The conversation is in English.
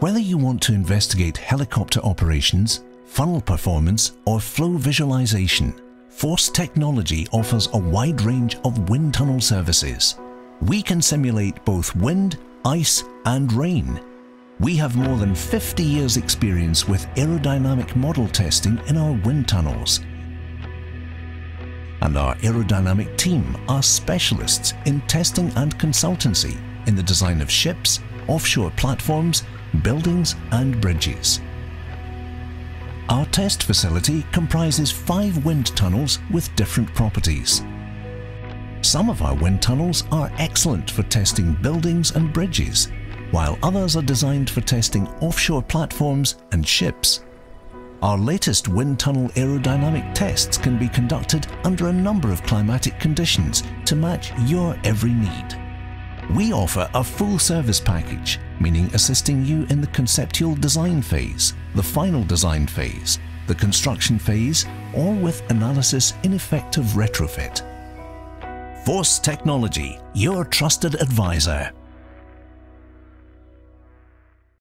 Whether you want to investigate helicopter operations, funnel performance or flow visualization, Force Technology offers a wide range of wind tunnel services. We can simulate both wind, ice and rain. We have more than 50 years experience with aerodynamic model testing in our wind tunnels. And our aerodynamic team are specialists in testing and consultancy in the design of ships, offshore platforms, buildings and bridges. Our test facility comprises five wind tunnels with different properties. Some of our wind tunnels are excellent for testing buildings and bridges, while others are designed for testing offshore platforms and ships. Our latest wind tunnel aerodynamic tests can be conducted under a number of climatic conditions to match your every need. We offer a full service package, meaning assisting you in the conceptual design phase, the final design phase, the construction phase, or with analysis in effective retrofit. Force Technology, your trusted advisor.